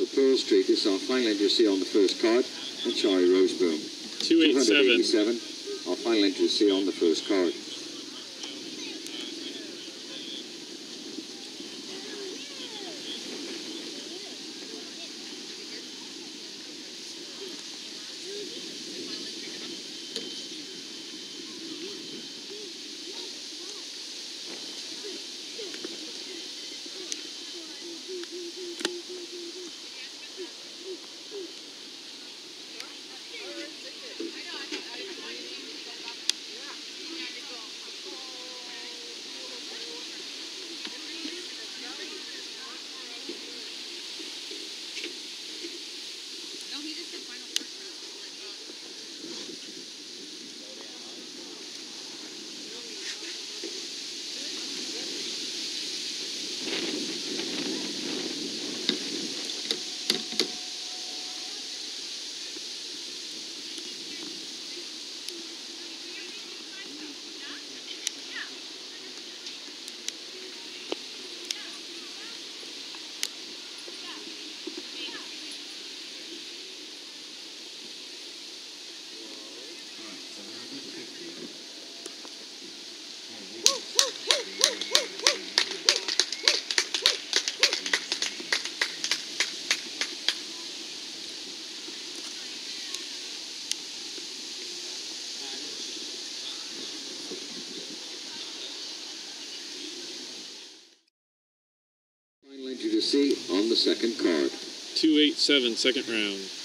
for Pearl Street. Is our final entry see on the first card, and Charlie Roseboom. 287. 287, our final entry see on the first card. Entry to see on the second card. 287, second round.